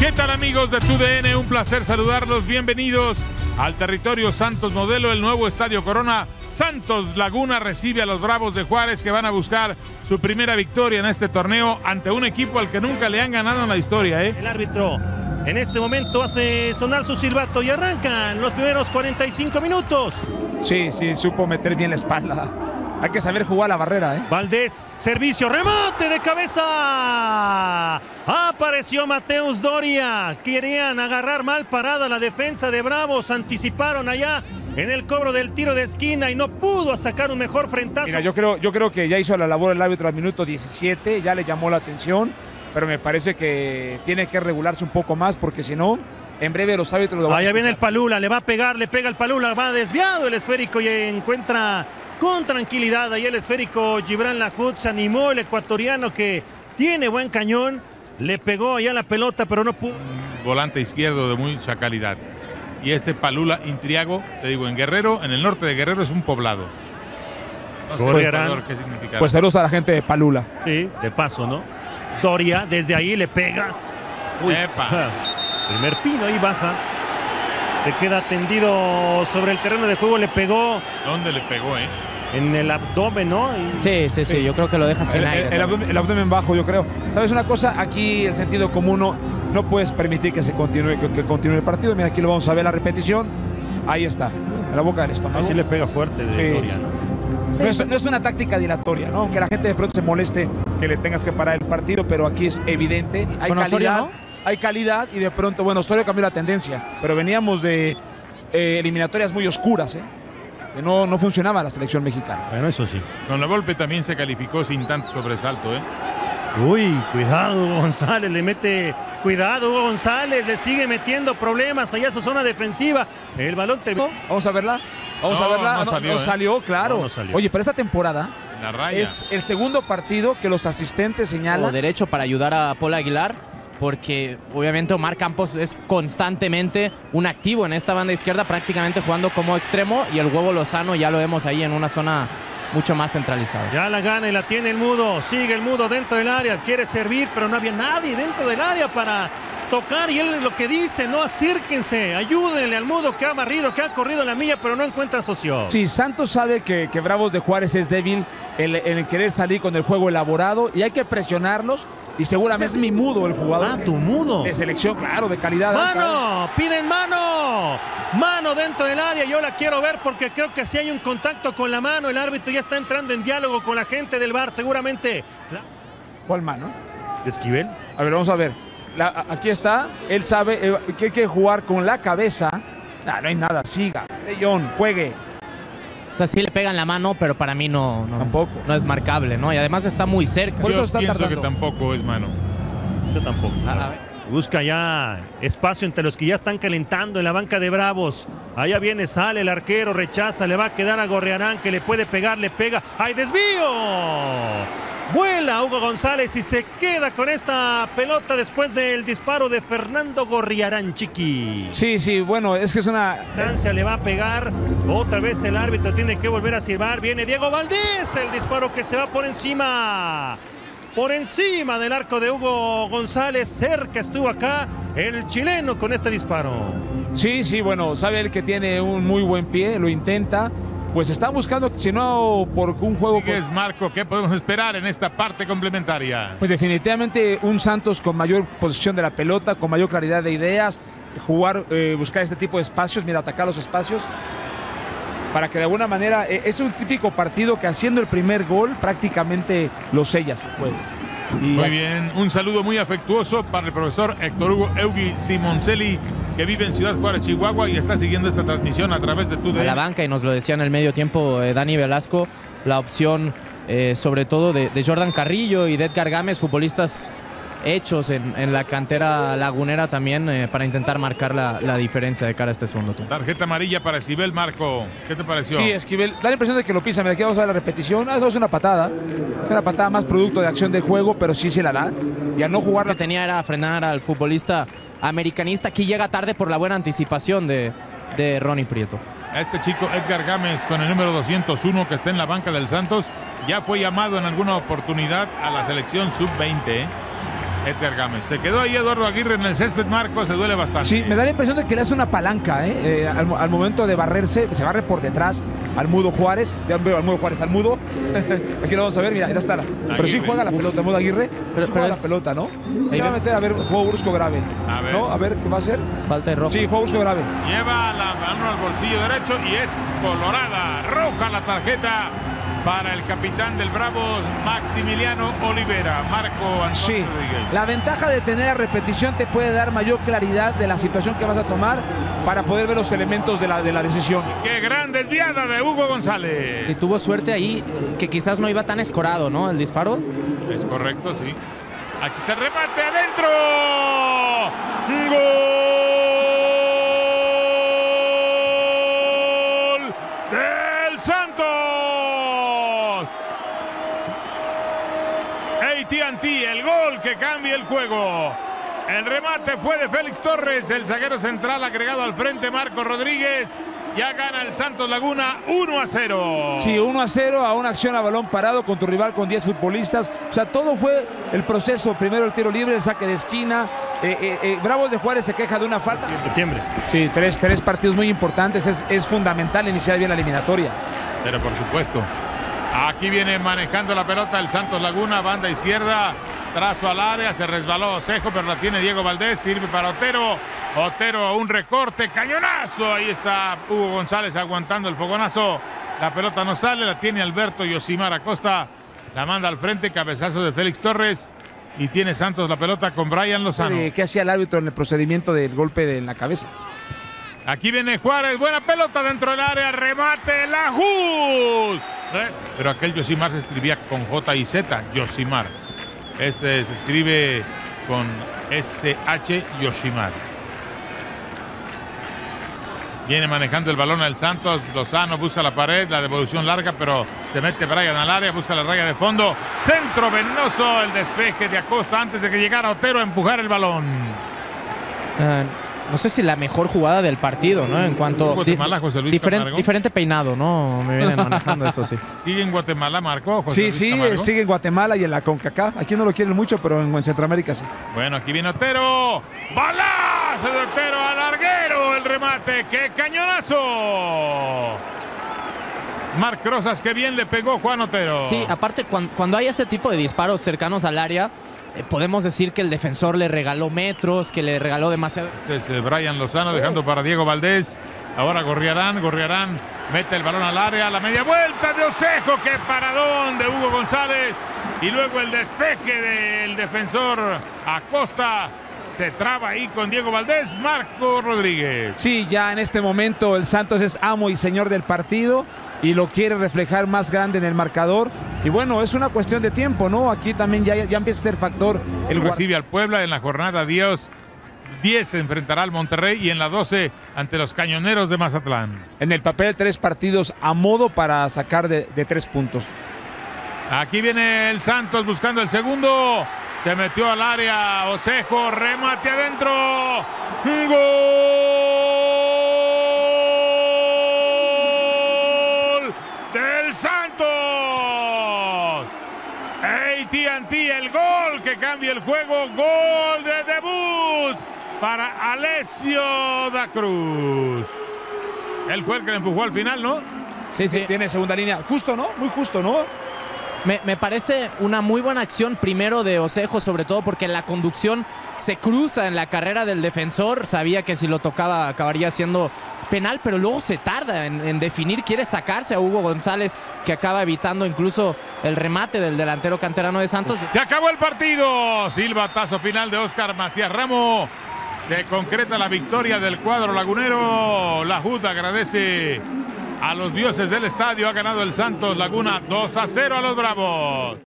¿Qué tal amigos de TUDN? Un placer saludarlos. Bienvenidos al territorio Santos Modelo, el nuevo Estadio Corona. Santos Laguna recibe a los Bravos de Juárez que van a buscar su primera victoria en este torneo ante un equipo al que nunca le han ganado en la historia. ¿eh? El árbitro en este momento hace sonar su silbato y arrancan los primeros 45 minutos. Sí, sí, supo meter bien la espalda. Hay que saber jugar la barrera, ¿eh? Valdés, servicio, remate de cabeza. Apareció Mateus Doria. Querían agarrar mal parada la defensa de Bravos. Anticiparon allá en el cobro del tiro de esquina y no pudo sacar un mejor frentazo. Mira, yo creo, yo creo que ya hizo la labor el árbitro al minuto 17, ya le llamó la atención, pero me parece que tiene que regularse un poco más porque si no, en breve los árbitros lo van Allá a viene el Palula, le va a pegar, le pega el Palula, va desviado el esférico y encuentra con tranquilidad ahí el esférico Gibran Lajut, se animó el ecuatoriano que tiene buen cañón, le pegó allá la pelota pero no pudo. Volante izquierdo de mucha calidad. Y este Palula Intriago, te digo, en Guerrero, en el norte de Guerrero es un poblado. No sé. Ecuador, qué significa. Pues saludos a la gente de Palula. Sí, de paso, ¿no? Doria desde ahí le pega. Uy, Epa. primer pino ahí baja. Se queda tendido sobre el terreno de juego, le pegó ¿Dónde le pegó, eh? en el abdomen, ¿no? Y- Sí, sí, sí, yo creo que lo deja sin El, aire. el abdomen, el abdomen bajo, yo creo. ¿Sabes una cosa? Aquí el sentido común no, no puedes permitir que se continúe, que, que continúe el partido. Mira, aquí lo vamos a ver la repetición. Ahí está, en la boca del estómago. Ahí sí le pega fuerte de Sí. ¿no? No es, no es una táctica dilatoria, ¿no? Aunque la gente de pronto se moleste que le tengas que parar el partido, pero aquí es evidente. Hay Osorio, calidad, ¿no? Hay calidad y de pronto, bueno, Osorio cambió la tendencia, pero veníamos de eh, eliminatorias muy oscuras, ¿eh? Que no, no funcionaba la selección mexicana. Bueno, eso sí. Con la Volpe también se calificó sin tanto sobresalto, ¿eh? Uy, cuidado Hugo González, le mete, cuidado Hugo González, le sigue metiendo problemas allá a su zona defensiva. El balón terminó. Vamos a verla. Vamos No, a verla. no salió, ¿eh? salió, claro. No, no salió. Oye, pero esta temporada En la raya. es el segundo partido que los asistentes o señalan. derecho para ayudar a Paul Aguilar, porque obviamente Omar Campos es constantemente un activo en esta banda izquierda, prácticamente jugando como extremo, y el huevo Lozano ya lo vemos ahí en una zona mucho más centralizada. Ya la gana y la tiene el mudo. Sigue el mudo dentro del área. Quiere servir, pero no había nadie dentro del área para tocar. Y él lo que dice, no acérquense, ayúdenle al mudo que ha barrido, que ha corrido la milla, pero no encuentra socio. Sí, Santos sabe que, que Bravos de Juárez es débil en, en el querer salir con el juego elaborado y hay que presionarlos. Y seguramente es mi mudo el jugador. Ah, tu mudo. De selección, claro, de calidad. Mano, piden mano. Mano dentro del área. Yo la quiero ver porque creo que si hay un contacto con la mano, el árbitro ya está entrando en diálogo con la gente del bar, seguramente. La- ¿Cuál mano? ¿De Esquivel? A ver, vamos a ver. La- aquí está. Él sabe eh, que hay que jugar con la cabeza. Nah, no hay nada. Siga. León, juegue. O sea, sí le pegan la mano, pero para mí no, no, Tampoco. no es marcable, ¿no? Y además está muy cerca. Por Yo eso está pienso tardando. que tampoco es mano. Yo tampoco. A- a ver. Busca ya espacio entre los que ya están calentando en la banca de Bravos. Allá viene, sale el arquero, rechaza, le va a quedar a Gorriarán que le puede pegar, le pega. ¡Hay desvío! Vuela Hugo González y se queda con esta pelota después del disparo de Fernando Gorriarán, chiqui. Sí, sí, bueno, es que es una. Distancia le va a pegar. Otra vez el árbitro tiene que volver a silbar. Viene Diego Valdés. El disparo que se va por encima. Por encima del arco de Hugo González. Cerca estuvo acá el chileno con este disparo. Sí, sí, bueno, sabe él que tiene un muy buen pie, lo intenta. Pues está buscando, si no por un juego. con- Rodríguez, Marco, ¿qué podemos esperar en esta parte complementaria? Pues definitivamente un Santos con mayor posición de la pelota, con mayor claridad de ideas, jugar, eh, buscar este tipo de espacios, mira, atacar los espacios, para que de alguna manera eh, es un típico partido que haciendo el primer gol prácticamente lo sellas el juego. Muy bien, un saludo muy afectuoso para el profesor Héctor Hugo Eugui Simoncelli, que vive en Ciudad Juárez, Chihuahua, y está siguiendo esta transmisión a través de tu a la banca y nos lo decía en el medio tiempo eh, Dani Velasco, la opción eh, sobre todo de, de Jordan Carrillo y de Edgar Gámez, futbolistas hechos en, en la cantera lagunera también eh, para intentar marcar la, la diferencia de cara a este segundo turno. Tarjeta amarilla para Sibel Marco. ¿Qué te pareció? Sí, Esquivel, da la impresión de que lo pisa. Mira, aquí vamos a ver la repetición. Ah, eso es una patada. Es una patada más producto de acción de juego, pero sí se la da. Y a no Lo jugar que tenía era frenar al futbolista americanista que llega tarde por la buena anticipación de, de Ronnie Prieto. A este chico Edgar Gámez con el número 201 que está en la banca del Santos ya fue llamado en alguna oportunidad a la selección sub-20. Edgar Gámez. Se quedó ahí Eduardo Aguirre en el césped, Marco, se duele bastante. Sí, me da la impresión de que le hace una palanca, ¿eh? Eh, al, al momento de barrerse, se barre por detrás al Mudo Juárez. Ya veo al Mudo Juárez, al Mudo. Aquí lo vamos a ver, mira, ya está. La, pero sí juega la pelota, Mudo Aguirre. Pero- sí pero juega es- la pelota, ¿no? Va a meter, a ver, juego brusco grave. A ver. ¿No? A ver, ¿qué va a hacer? Falta de rojo. Sí, juego brusco grave. Lleva la mano al bolsillo derecho y es colorada. Roja la tarjeta para el capitán del Bravos, Maximiliano Olivera. Marco Antonio Sí, Rodríguez. la ventaja de tener la repetición te puede dar mayor claridad de la situación que vas a tomar para poder ver los elementos de la, de la decisión. Qué gran desviada de Hugo Y González. tuvo suerte ahí, eh, que quizás no iba tan escorado, ¿no? El disparo. Es correcto, sí. Aquí está el remate adentro. Gol ATT, el gol que cambia el juego. El remate fue de Félix Torres, el zaguero central agregado al frente, Marco Rodríguez. Ya gana el Santos Laguna 1 a 0. Sí, 1 a 0 a una acción a balón parado con tu rival con 10 futbolistas. O sea, todo fue el proceso. Primero el tiro libre, el saque de esquina. Eh, eh, eh, Bravos de Juárez se queja de una falta. Septiembre. Sí, tres, tres partidos muy importantes. Es, es fundamental iniciar bien la eliminatoria. Pero por supuesto. Aquí viene manejando la pelota el Santos Laguna, banda izquierda, trazo al área, se resbaló Osejo, pero la tiene Diego Valdés, sirve para Otero. Otero, un recorte, cañonazo. Ahí está Hugo González aguantando el fogonazo. La pelota no sale, la tiene Alberto Yosimar Acosta. La manda al frente, cabezazo de Félix Torres. Y tiene Santos la pelota con Brian Lozano. ¿Qué hacía el árbitro en el procedimiento del golpe de, en la cabeza? Aquí viene Juárez, buena pelota dentro del área, remate, la. Res- Pero aquel Yosimar se escribía con J y Z, Yosimar. Este se escribe con SH Yoshimar. Viene manejando el balón el Santos, Lozano busca la pared, la devolución larga, pero se mete Brian al área, busca la raya de fondo. Centro venenoso, el despeje de Acosta antes de que llegara Otero a empujar el balón. Eh, no sé si la mejor jugada del partido, ¿no? En cuanto. Guatemala, José Luis diferente peinado, ¿no? Me vienen manejando eso, sí. Sigue en Guatemala, Marco. José Sí, Luis sí, Camargo. sigue en Guatemala y en la CONCACAF. Aquí no lo quieren mucho, pero en, en Centroamérica sí. Bueno, aquí viene Otero. Balazo de Otero al larguero. El remate. ¡Qué cañonazo! Marc Rosas, qué bien le pegó Juan Otero. Sí, aparte, cuan- cuando, hay ese tipo de disparos cercanos al área, eh, podemos decir que el defensor le regaló metros, que le regaló demasiado. Este es eh, Brian Lozano dejando para Diego Valdés. Ahora Gorriarán, Gorriarán mete el balón al área, la media vuelta de Osejo, qué paradón de Hugo González. Y luego el despeje del defensor Acosta. Se traba ahí con Diego Valdés, Marco Rodríguez. Sí, ya en este momento el Santos es amo y señor del partido y lo quiere reflejar más grande en el marcador. Y bueno, es una cuestión de tiempo, ¿no? Aquí también ya, ya empieza a ser factor el recibe al Puebla en la jornada 10. 10 se enfrentará al Monterrey y en la 12 ante los cañoneros de Mazatlán. En el papel, tres partidos a modo para sacar de, de tres puntos. Aquí viene el Santos buscando el segundo. Se metió al área Osejo, remate adentro. ¡Gol del Santos! ATT, el gol que cambia el juego. Gol de debut para Alessio da Cruz. Él fue el que le empujó al final, ¿no? Sí, sí. Viene segunda línea. Justo, ¿no? Muy justo, ¿no? Me, parece una muy buena acción primero de Osejo, sobre todo porque la conducción se cruza en la carrera del defensor. Sabía que si lo tocaba acabaría siendo penal, pero luego se tarda en, definir. Quiere sacarse a Hugo González, que acaba evitando incluso el remate del delantero canterano de Santos. Se acabó el partido. Silbatazo final de Oscar Macías Ramo. Se concreta la victoria del cuadro lagunero. La Junta agradece a los dioses del estadio. Ha ganado el Santos Laguna 2 a 0 a los Bravos.